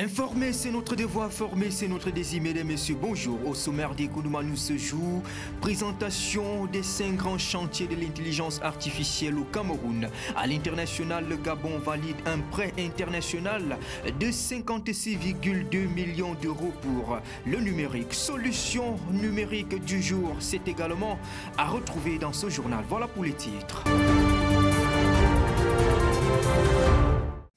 Informer, c'est notre devoir. Former, c'est notre désir. Mesdames, Messieurs, bonjour. Au sommaire des nous ce jour, présentation des cinq grands chantiers de l'intelligence artificielle au Cameroun. À l'international, le Gabon valide un prêt international de 56,2 millions d'euros pour le numérique. Solution numérique du jour, c'est également à retrouver dans ce journal. Voilà pour les titres.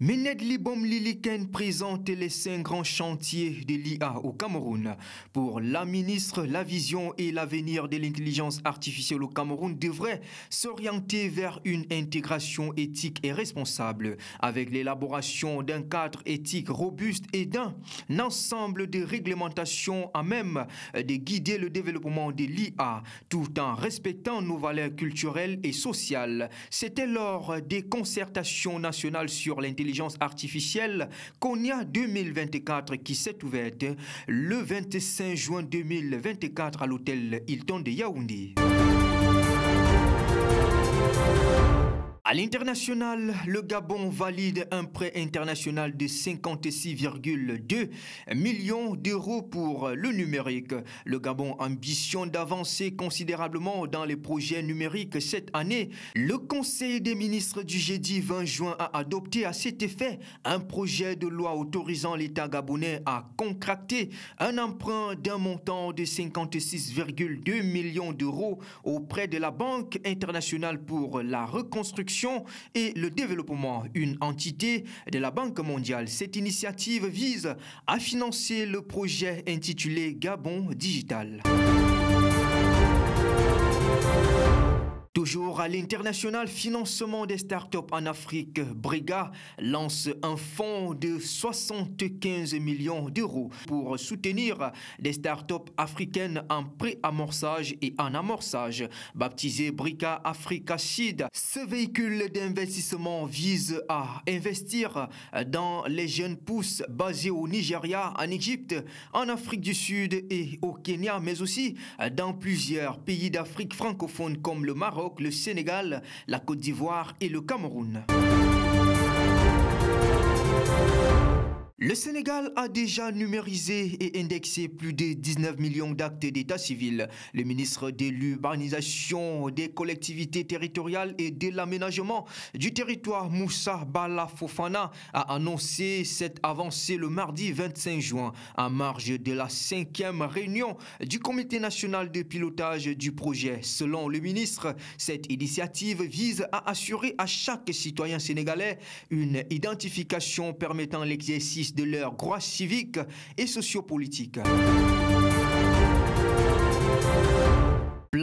Méned Libom Liliken présente les cinq grands chantiers de l'IA au Cameroun. Pour la ministre, la vision et l'avenir de l'intelligence artificielle au Cameroun devraient s'orienter vers une intégration éthique et responsable, avec l'élaboration d'un cadre éthique robuste et d'un ensemble de réglementations à même de guider le développement de l'IA, tout en respectant nos valeurs culturelles et sociales. C'était lors des concertations nationales sur l'intelligence artificielle CONIA 2024 qui s'est ouverte le 25 juin 2024 à l'hôtel Hilton de Yaoundé. À l'international, le Gabon valide un prêt international de 56,2 millions d'euros pour le numérique. Le Gabon ambitionne d'avancer considérablement dans les projets numériques cette année. Le Conseil des ministres du jeudi 20 juin a adopté à cet effet un projet de loi autorisant l'État gabonais à contracter un emprunt d'un montant de 56,2 millions d'euros auprès de la Banque internationale pour la reconstruction et le développement, une entité de la Banque mondiale. Cette initiative vise à financer le projet intitulé Gabon Digital. Toujours à l'international financement des startups en Afrique, Briga lance un fonds de 75 millions d'euros pour soutenir des startups africaines en pré-amorçage et en amorçage. Baptisé Briga Africa Seed, ce véhicule d'investissement vise à investir dans les jeunes pousses basés au Nigeria, en Égypte, en Afrique du Sud et au Kenya, mais aussi dans plusieurs pays d'Afrique francophone comme le Maroc le Sénégal, la Côte d'Ivoire et le Cameroun. Le Sénégal a déjà numérisé et indexé plus de 19 millions d'actes d'état civil. Le ministre de l'Urbanisation, des collectivités territoriales et de l'aménagement du territoire, Moussa Bala Fofana, a annoncé cette avancée le mardi 25 juin en marge de la cinquième réunion du Comité national de pilotage du projet. Selon le ministre, cette initiative vise à assurer à chaque citoyen sénégalais une identification permettant l'exercice de leur droits civiques et sociopolitiques.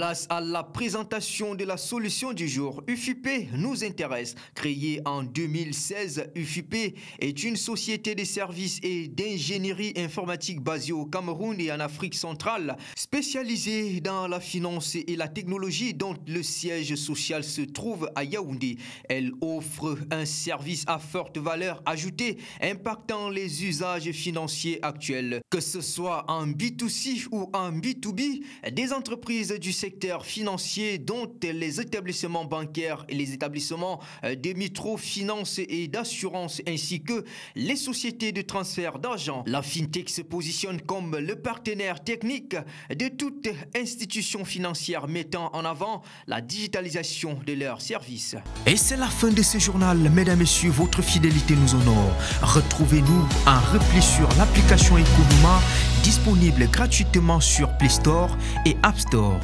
Place à la présentation de la solution du jour. UFIP nous intéresse. Créée en 2016, UFIP est une société de services et d'ingénierie informatique basée au Cameroun et en Afrique centrale, spécialisée dans la finance et la technologie dont le siège social se trouve à Yaoundé. Elle offre un service à forte valeur ajoutée impactant les usages financiers actuels. Que ce soit en B2C ou en B2B, des entreprises du secteur financier dont les établissements bancaires et les établissements euh, de microfinance et d'assurance ainsi que les sociétés de transfert d'argent. La FinTech se positionne comme le partenaire technique de toute institution financière mettant en avant la digitalisation de leurs services. Et c'est la fin de ce journal. Mesdames, Messieurs, votre fidélité nous honore. Retrouvez-nous en repli sur l'application Economa disponible gratuitement sur Play Store et App Store.